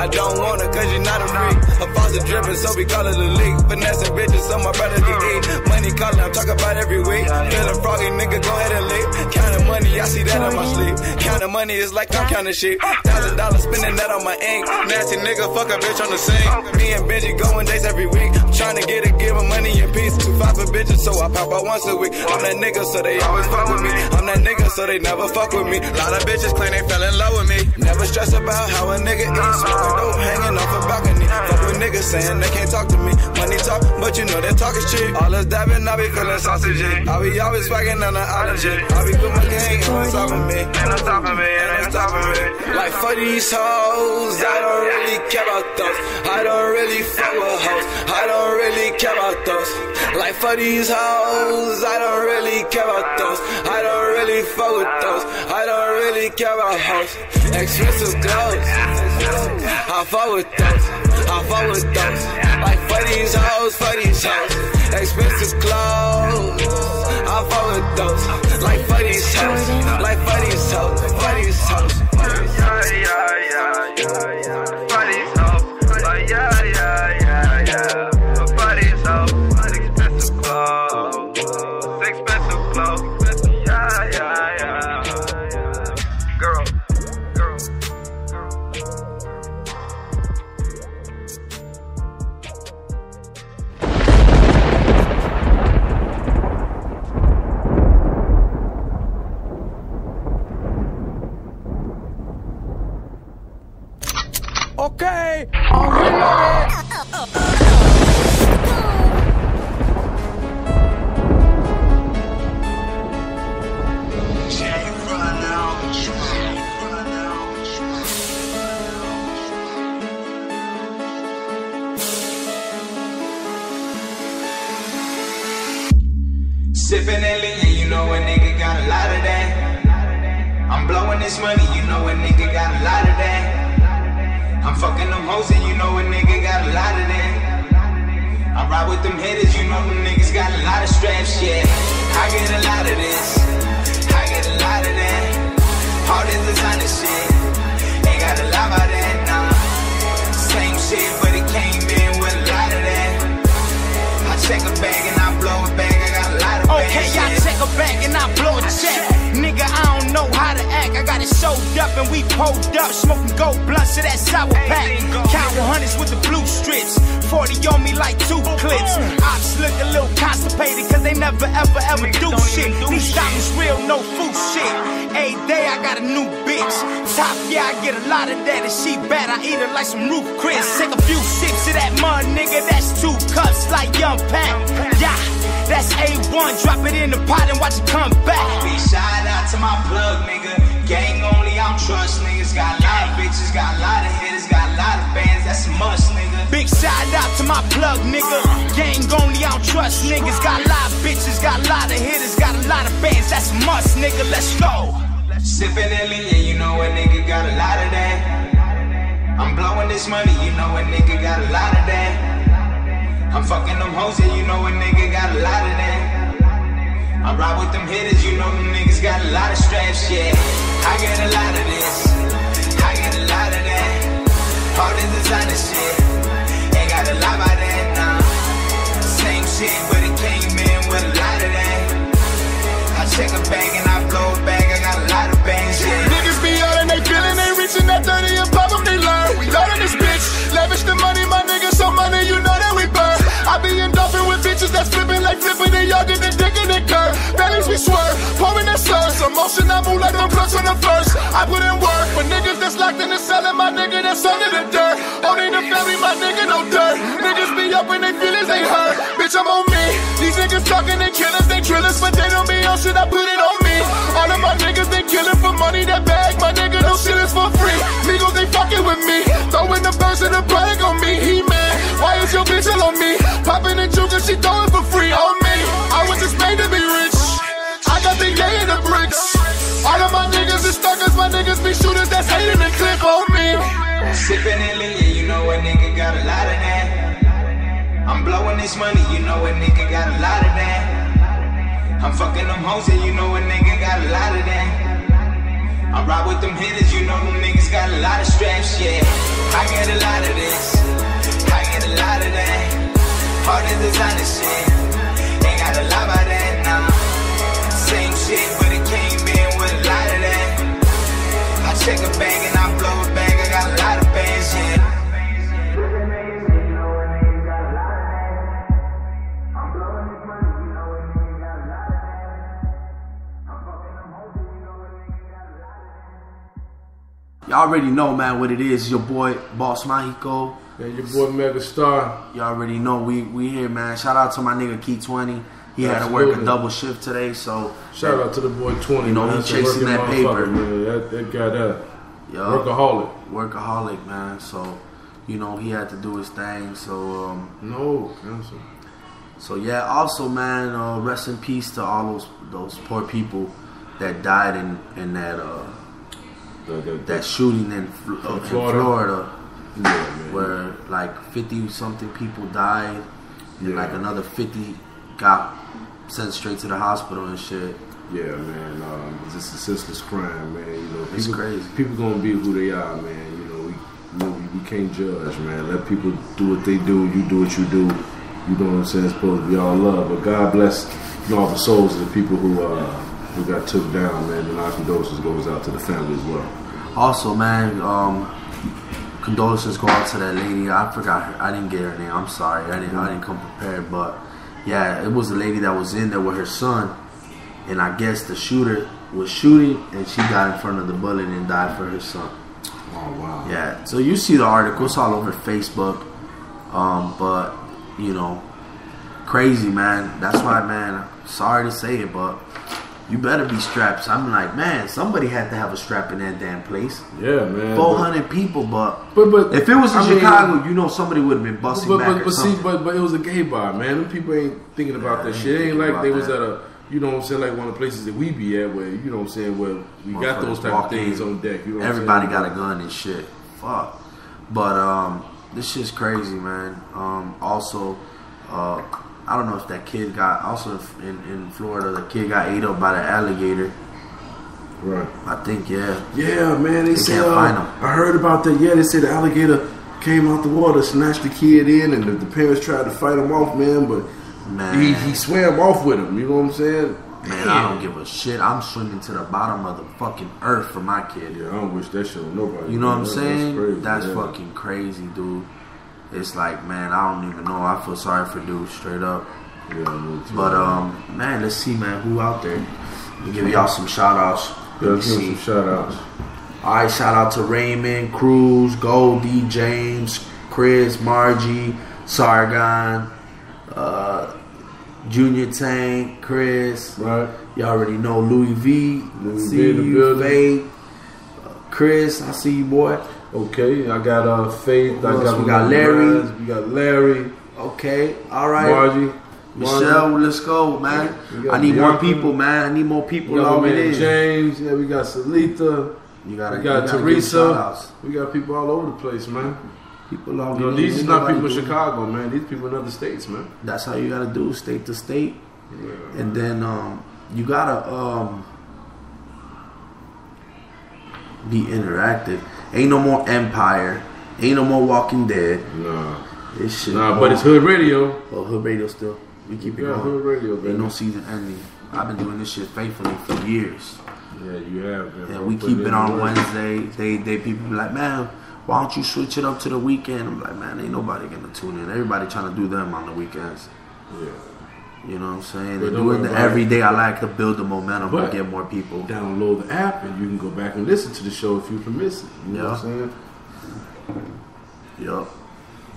I don't her cause you not a freak. A faucet dripping, so we call it a leak. Finessing bitches, so my brother can eat. Money calling, I'm talking about every week. Feeling froggy, nigga, go ahead and leave. Counting money, I see that on my sleep. Counting money is like I'm counting sheep. Thousand dollars spending that on my ink. Nasty nigga, fuck a bitch on the sink. Me and Benji going dates every week. I'm trying to get it, give money in peace. Two five for bitches, so I pop out once a week. I'm that nigga, so they always fuck with me. I'm that nigga, so they never fuck with me. Lot of bitches claim they fell in love with me. Stress about how a nigga eats. Smoking dope, hanging off a balcony. Fuck with niggas saying they can't talk to me. Money talk, but you know that talk is cheap. All this dabbing, I be feeling sausage. I be always swagging on the allergy. I be with my gang on top of me. And on top of me, and on top of me. Like for these hoes, I don't really care about those. I don't really fuck with hoes. I don't really care about those. Like for these hoes, I don't really care about those. I don't really fuck with those. I don't hoes. Expensive clothes. I fuck with those. I fuck with those. Like for these hoes, for these hoes. Expensive clothes. I fuck with those. Like for these hoes. Like for these hoes. For these hoes. Yeah, yeah, yeah, yeah, straps, yeah. I get a lot of this, I get a lot of that. All this designer shit, ain't got a lot of that, nah. Same shit, but it came in with a lot of that. I check a bag and I blow it back, I got a lot of Okay, bags, I yeah. take her back and I blow a check. Nigga, I don't know how to act. I got it sewed up and we pulled up, smoking gold blunts to that sour pack. Counting hundreds with the blue strips. 40 on me like two constipated cause they never ever ever do shit. These diamonds real, no fool shit. Every day I got a new bitch. Top, yeah, I get a lot of that and she bad. I eat her like some Ruth's Chris. Take a few sips of that mud, nigga. That's two cups like young Pack. Yeah, that's A1. Drop it in the pot and watch it come back. Big shout out to my plug, nigga. Gang only, I'm trust niggas. Got a lot of bitches, got a lot of hitters, got a lot of fans. That's a must, nigga. Big shout out to my plug, nigga. Gang only, I don't trust niggas. Got a lot of bitches, got a lot of hitters, got a lot of bands. That's a must, nigga. Let's go. Sippin' that lean, you know a nigga got a lot of that. I'm blowing this money, you know a nigga got a lot of that. I'm fucking them hoes, yeah, you know a nigga got a lot of that. I ride with them hitters, you know them niggas got a lot of straps, yeah. I get a lot of this, I get a lot of that. All this designer shit, check a bag and I blow it back, I got a lot of bangs, yeah. Niggas be out and they feeling they reaching that 30 and them, they learn. We loading this bitch. Lavish the money, my niggas, so money, you know that we burn. I be in dolphin with bitches that's flipping like flipping, they younger than dick in the curve. Bellies we swerve, pouring that slurs. Emotion, I move like them clutch on the first. I put in work, but niggas that's locked in the cellar, my nigga that's under the dirt. Only the family, my nigga, no dirt. Niggas be up and they feelings, they hurt. Bitch, I'm on me. These niggas talking, they killers, they drillers, but they don't be shit, I put it on me. All of my niggas, they killing for money, that bag, my nigga, no shit is for free. Migos, they fucking with me. Throwing the birds and the brag on me. He man, why is your bitch on me? Popping and juking, she throwing for free on me. I was just made to be rich. I got the yay in the bricks. All of my niggas is stuckers, my niggas be shooters that's hating the clip on me. Sippin' that lean, yeah, you know a nigga got a lot of that. I'm blowing this money, you know a nigga got a lot of that. I'm fucking them hoes, yeah, you know a nigga got a lot of that. I ride with them hitters, you know them niggas got a lot of straps, yeah. I get a lot of this. I get a lot of that. All this designer shit. Ain't got a lot of that, nah. Same shit, but it came in with a lot of that. I check a bag Y'all already know, man, what it is. Your boy, Boss Mahiko. And your boy Mega Star. You already know we we here, man. Shout out to my nigga Key Twenty. He had to work a Absolutely. double shift today, so Shout out to the boy 20. You know, man. he chasing that paper. Man. That, that guy, that yo, workaholic. workaholic, man. So you know he had to do his thing. So um, No, answer. so yeah. Also, man, uh, rest in peace to all those those poor people that died in in that uh, That, that, that shooting in, uh, in Florida? Florida. yeah, man. where like 50 something people died and Yeah. like another 50 got sent straight to the hospital and shit Yeah, man. Um, it's just a senseless crime, man. You know, It's people, crazy. People gonna be who they are, man. You know, we, you know, we, we can't judge, man. Let people do what they do. You do what you do. You know what I'm saying? It's supposed to be all love, but God bless you know, all the souls of the people who uh, who got took down, man. And our condolences goes out to the family as well. also man um condolences go out to that lady i forgot her i didn't get her name i'm sorry i didn't i didn't come prepared but yeah it was a lady that was in there with her son and i guess the shooter was shooting and she got in front of the bullet and died for her son Oh wow. Yeah, so you see the articles all over Facebook, um, but you know, crazy man. That's why, man. Sorry to say it, but you better be strapped. So I'm like, man, somebody had to have a strap in that damn place. Yeah, man. Four hundred people, but But but if it was in I mean, Chicago, you know somebody would have been busting But back but, or but see, but but it was a gay bar, man. Them people ain't thinking about Yeah, that shit. It ain't like they about was that. at a, you know what I'm saying, like one of the places that we be at, where you know what I'm saying, where we got those type of things in, on deck. You know, what I'm Everybody got a gun and shit. Fuck. But um, this shit's crazy, man. Um, also, uh, I don't know if that kid got also in in Florida. The kid got ate up by the alligator. right. I think yeah. Yeah, man. They, They said can't uh. I heard about that. Yeah, they said the alligator came out the water, snatched the kid in, and the, the parents tried to fight him off, man. But Man. he he swam off with him. You know what I'm saying? Man, I don't give a shit. I'm swimming to the bottom of the fucking earth for my kid. Yeah, I don't wish that shit on nobody. You know what I'm saying? crazy, That's fucking crazy, dude. It's like, man, I don't even know. I feel sorry for dude, straight up. Yeah. But um, man, let's see, man, who out there? We'll give y'all some shout outs. yeah, Let me let's give see. some shout outs. All right, shout out to Raymond, Cruz, Goldie, James, Chris, Margie, Sargon, uh, Junior Tank, Chris. Right. You already know Louis V. Louis see V you, building. Uh, Chris, I see you, boy. Okay, I got uh Faith. I got we got? Larry. We got Larry, Okay, all right. Margie, Michelle, let's go, man. We I need more people, man. I need more We people got my man. James. Yeah, we got Salita. You gotta, We got you Teresa. We got people all over the place, man. People You know, in. these is not people in Chicago, man. These people in other states, man. That's how you gotta do, state to state. And then um, you gotta um, be interactive. Ain't no more Empire. Ain't no more Walking Dead. Nah, This shit. nah, but it's Hood Radio. Oh, Hood Radio still. We keep it Yeah, going. Hood Radio, Ain't no season ending. I've been doing this shit faithfully for years. Yeah, you have. Man. And we keep it on work. Wednesday. They they people be like, man, why don't you switch it up to the weekend? I'm like, man, ain't nobody gonna tune in. Everybody trying to do them on the weekends. Yeah. You know what I'm saying? But And don't doing worry the every day, I like to build the momentum But- to get more people. Download the app and you can go back and listen to the show if you've missed it. You know what I'm saying? Yup.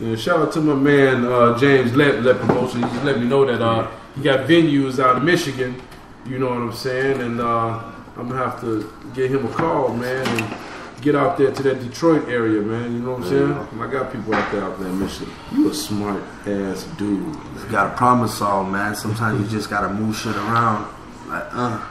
Yeah, shout out to my man uh, James Let Let Promotion. He just let me know that uh, he got venues out of Michigan. You know what I'm saying? And uh, I'm gonna have to get him a call, man, and get out there to that Detroit area, man. You know what I'm saying? I got people out there out there in Michigan. You a smart ass dude. You gotta problem solve, man. Sometimes you just gotta move shit around. Like, uh,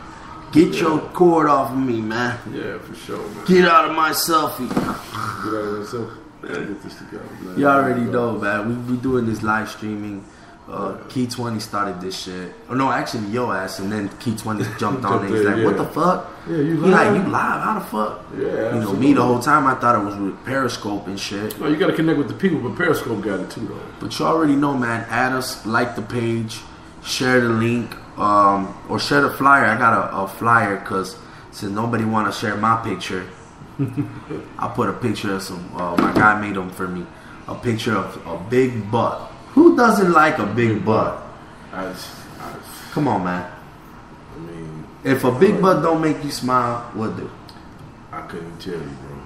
get your cord off of me, man. Yeah, for sure, man. Get out of my selfie. Get out of yourself. Man, get this together, man. You already know, man. We we doing this live streaming uh, Key 20 started this shit. Oh no, actually yo ass, and then Key 20 jumped on it. He's like, "What the fuck?" Yeah, you He like, "You live? How the fuck?" Yeah, You know, me the whole time I thought it was with Periscope and shit. No, you got to connect with the people, but Periscope got it too, though. But you already know, man. Add us, like the page, share the link, um, or share the flyer. I got a, a flyer because since nobody want to share my picture, I put a picture of some. Uh, my guy made them for me. A picture of a big butt. Who doesn't like a big butt? I, I, Come on, man. I mean, If a big butt don't make you smile, what do? I couldn't tell you, bro.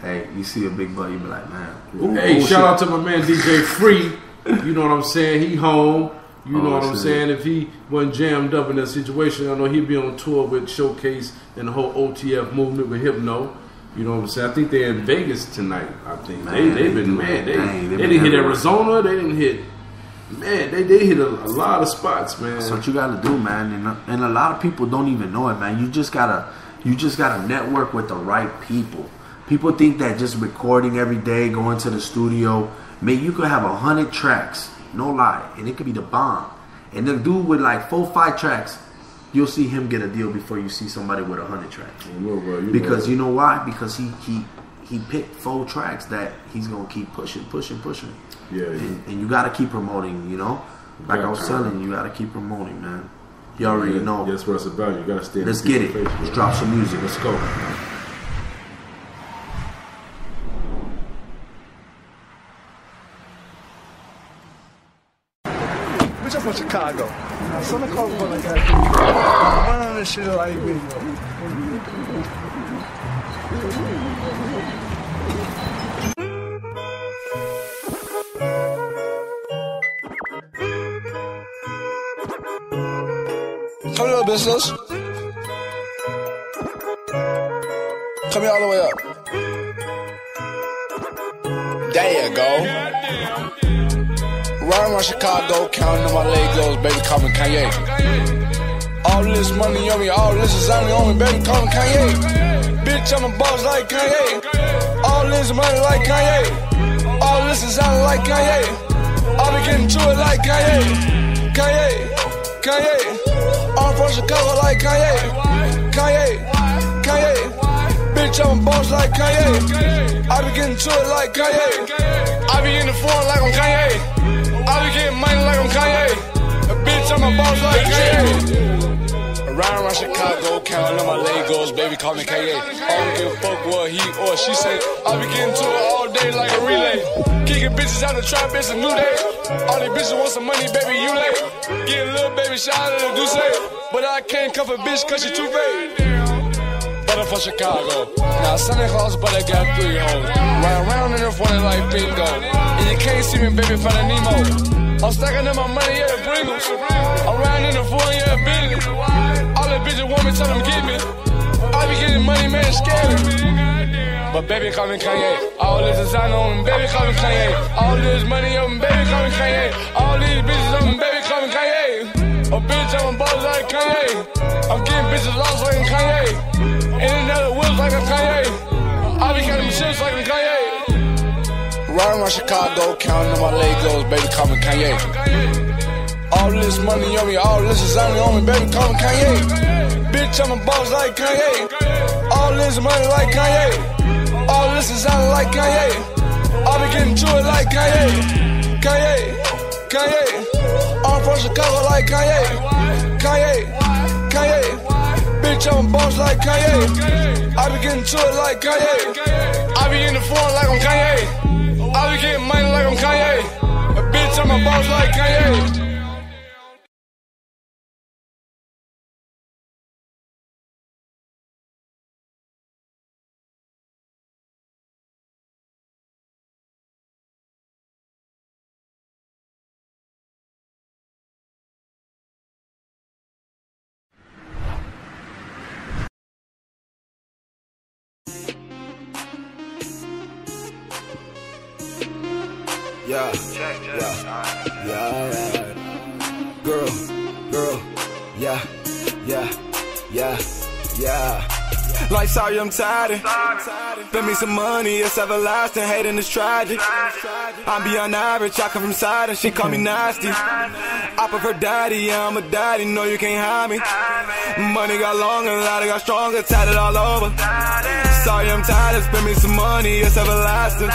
Hey, you see a big butt, you be like, man. Hey, bullshit. shout out to my man DJ Free. You know what I'm saying? He home. You oh, know Oh, what I'm saying? If he wasn't jammed up in that situation, I know he'd be on tour with Showcase and the whole OTF movement with Hypno. You know what I'm saying? I think they're in Vegas tonight. I think Man, they they've been man. They. Dang, they they didn't hit. Arizona. They didn't hit man. They they hit a, a lot of spots, man. That's what you gotta do, man. And, and a lot of people don't even know it, man. You just gotta, you just gotta network with the right people. People think that just recording every day, going to the studio, man, you could have a hundred tracks, no lie, and it could be the bomb. And the dude with like four, five tracks, you'll see him get a deal before you see somebody with a hundred tracks. Well, well, you Because know, you know why? Because he he he picked four tracks that he's gonna keep pushing, pushing, pushing. Yeah, yeah. And, and you gotta keep promoting, you know. Like I was Got telling you, you gotta keep promoting, man. You already yeah, know. That's what it's about. You got to stay. Let's get it. face, Let's drop some music. Let's go. Bitch, I'm from Chicago. Run on this shit like me. Come here, business. Come here all the way up. There you go. Riding around Chicago, counting on my Legos, baby, call me Kanye. All this money on me, all this is only on me, baby, call me Kanye. Bitch, I'm a boss like Kanye. All this money like Kanye. All this is only like Kanye. I'll be getting to it like Kanye. Kanye, Kanye. I'm from Chicago like Kanye. Kanye, Kanye. Bitch, I'm a boss like Kanye. I be getting to it like Kanye. I be in the foreign like I'm Kanye. I be getting money like I'm Kanye. A Bitch, I'm a boss like Kanye. Around around Chicago, counting on my Legos, baby, call me Kanye. I don't give a fuck what he or she say. I be getting to it all day like a relay. Kicking bitches out the trap, it's a new day. All these bitches want some money, baby, you late. Get a little baby shot at the Duce. But I can't cuff a bitch cause she too fake. But I'm from Chicago. Now Santa Claus, but I got three hoes. Ride around in the front like bingo. You can't see me, baby, from the Nemo. I'm stacking up my money, yeah, the Pringles. I'm riding in the foreign, yeah, Bentley. All the bitches want me, tell them get me. I be getting money, man, scary. But baby, call me Kanye. All this design on baby, call me Kanye. All this money on baby, call me Kanye. All these bitches on me, baby, call me Kanye. A bitch, I'm a boss like Kanye. I'm getting bitches lost like Kanye. In of wheels like I'm Kanye. I be counting chips like I'm Kanye. Riding around Chicago, counting on my Legos, baby, call me Kanye. All this money on me, all this is on me, baby, call me Kanye. Bitch, I'm a boss like Kanye. All this money like Kanye. All this is like Kanye. I be getting to it like Kanye. Kanye, Kanye. I'm from Chicago like Kanye. Kanye, Kanye. Bitch, I'm a boss like Kanye. I be getting to it like Kanye. I be in the foreign like I'm Kanye. I be getting money like I'm Kanye. A Bitch, I'm a boss like Kanye. Yeah, yeah, yeah, yeah. Girl, girl, yeah, yeah, yeah, yeah. Like sorry, I'm tired. Spend me some money, it's everlasting. Hating is tragic. I'm beyond average. I come from side and she call me nasty. I prefer daddy, yeah, I'm a daddy. No, you can't hide me. Money got longer, ladder got stronger, tatted all over. Sorry, I'm tired. Spend me some money, it's everlasting.